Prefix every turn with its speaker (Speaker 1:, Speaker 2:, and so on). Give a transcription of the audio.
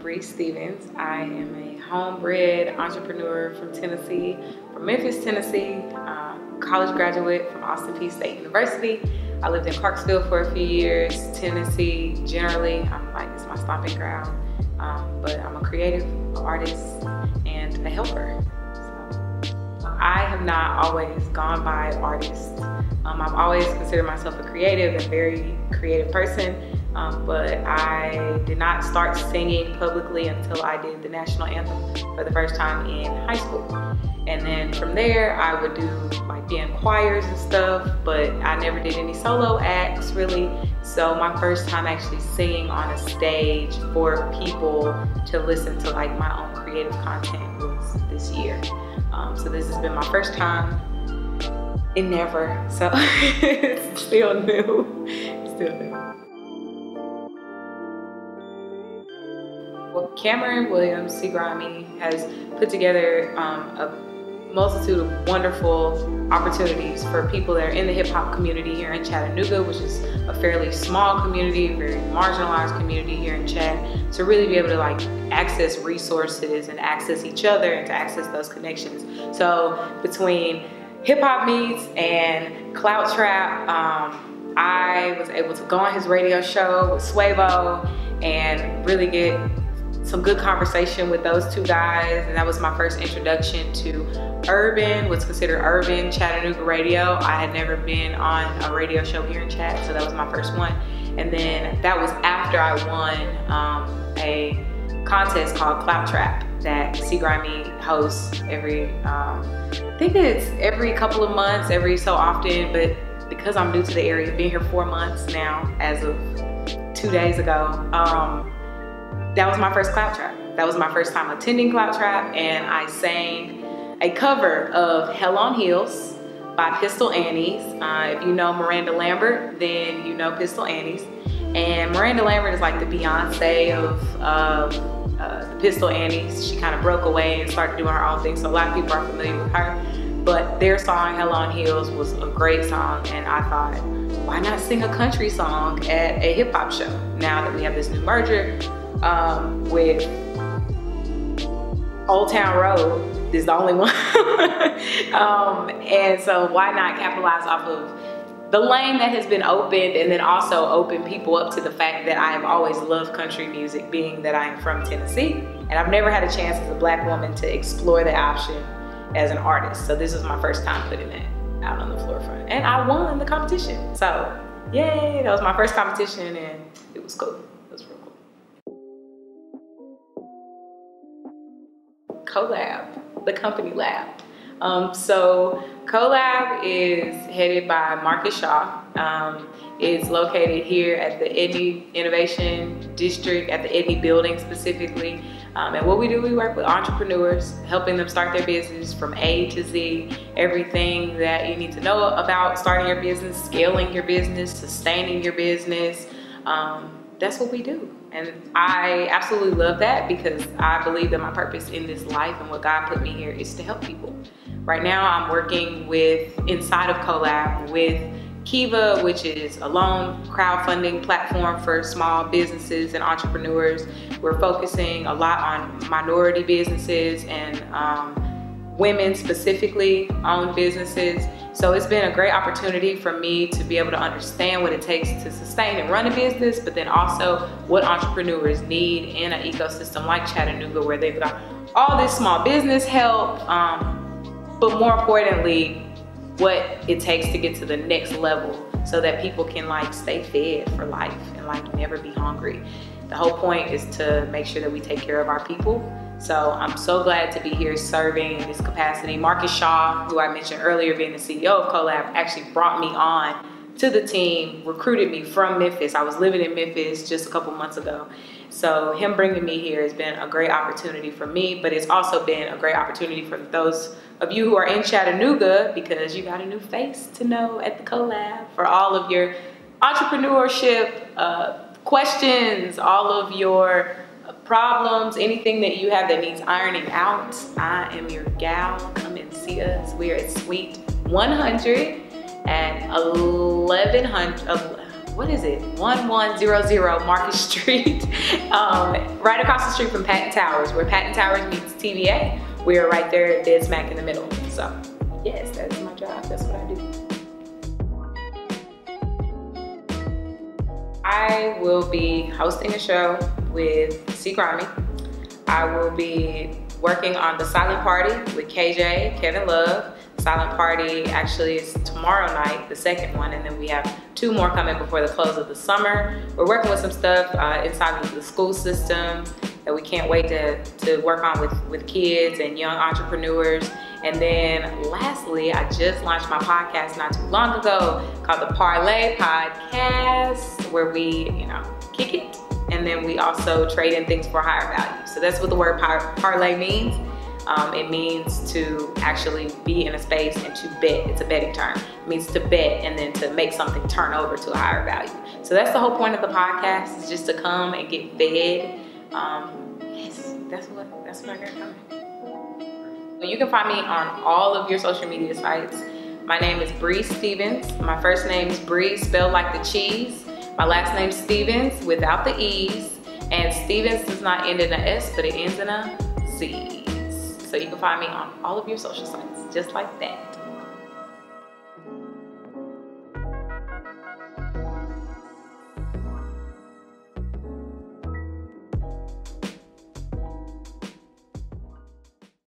Speaker 1: Brie Stevens. I am a homebred entrepreneur from Tennessee, from Memphis, Tennessee, uh, college graduate from Austin Peay State University. I lived in Clarksville for a few years, Tennessee generally. I'm like, it's my stomping ground. Um, but I'm a creative artist and a helper. So, I have not always gone by artist. Um, I've always considered myself a creative and very creative person. Um, but I did not start singing publicly until I did the national anthem for the first time in high school. And then from there, I would do like be in choirs and stuff, but I never did any solo acts really. So my first time actually singing on a stage for people to listen to like my own creative content was this year. Um, so this has been my first time in never, so it's still new, still new. Well, Cameron Williams. Grimy, has put together um, a multitude of wonderful opportunities for people that are in the hip hop community here in Chattanooga, which is a fairly small community, very marginalized community here in Chat, to really be able to like access resources and access each other and to access those connections. So between hip hop meets and clout trap, um, I was able to go on his radio show with Swavo and really get some good conversation with those two guys and that was my first introduction to urban what's considered urban chattanooga radio. I had never been on a radio show here in chat so that was my first one. And then that was after i won um, a contest called clout trap that c grimy hosts every um, i think it's every couple of months every so often but because i'm new to the area being here four months now as of two days ago. Um, that was my first Clout Trap. That was my first time attending Clout Trap and I sang a cover of Hell on Heels by Pistol Annies. Uh, if you know Miranda Lambert, then you know Pistol Annies. And Miranda Lambert is like the Beyonce of uh, uh, Pistol Annies. She kind of broke away and started doing her own thing, so a lot of people are familiar with her. But their song, Hell on Heels, was a great song, and I thought, why not sing a country song at a hip hop show? Now that we have this new merger, um, with Old Town Road is the only one. um, and so why not capitalize off of the lane that has been opened and then also open people up to the fact that I have always loved country music being that I'm from Tennessee. And I've never had a chance as a black woman to explore the option as an artist. So this was my first time putting that out on the forefront. And I won the competition. So yay, that was my first competition and it was cool. It was real cool. CoLab, the company lab. Um, so CoLab is headed by Marcus Shaw. Um, it's located here at the Edney Innovation District, at the Edney building specifically. Um, and what we do, we work with entrepreneurs, helping them start their business from A to Z, everything that you need to know about starting your business, scaling your business, sustaining your business. Um, that's what we do. And I absolutely love that because I believe that my purpose in this life and what God put me here is to help people. Right now, I'm working with, inside of CoLab, with Kiva, which is a loan crowdfunding platform for small businesses and entrepreneurs. We're focusing a lot on minority businesses and um, women specifically own businesses. So it's been a great opportunity for me to be able to understand what it takes to sustain and run a business, but then also what entrepreneurs need in an ecosystem like Chattanooga where they've got all this small business help, um, but more importantly, what it takes to get to the next level so that people can like stay fed for life and like never be hungry. The whole point is to make sure that we take care of our people so I'm so glad to be here serving in this capacity. Marcus Shaw, who I mentioned earlier being the CEO of CoLab, actually brought me on to the team, recruited me from Memphis. I was living in Memphis just a couple months ago. So him bringing me here has been a great opportunity for me, but it's also been a great opportunity for those of you who are in Chattanooga because you got a new face to know at the CoLab for all of your entrepreneurship uh, questions, all of your problems, anything that you have that needs ironing out, I am your gal. Come and see us. We're at Suite 100 at 1100, what is it? 1100 Market Street, um, right across the street from Patton Towers, where Patton Towers meets TVA. We're right there, dead smack in the middle. So, yes, that's my job. That's what I do. I will be hosting a show with C. Grimy. I will be working on the silent party with KJ, Kevin Love. Silent party actually is tomorrow night, the second one, and then we have two more coming before the close of the summer. We're working with some stuff uh, inside of the school system that we can't wait to, to work on with, with kids and young entrepreneurs. And then lastly, I just launched my podcast not too long ago called the Parlay Podcast, where we, you know, kick it. And then we also trade in things for higher value. So that's what the word par parlay means. Um, it means to actually be in a space and to bet. It's a betting term. It means to bet and then to make something turn over to a higher value. So that's the whole point of the podcast is just to come and get fed. Um, yes, that's what that's what I got coming. You can find me on all of your social media sites. My name is Brie Stevens. My first name is Brie, spelled like the cheese. My last name is Stevens without the E's. And Stevens does not end in a S, but it ends in a C. So you can find me on all of your social sites, just like that.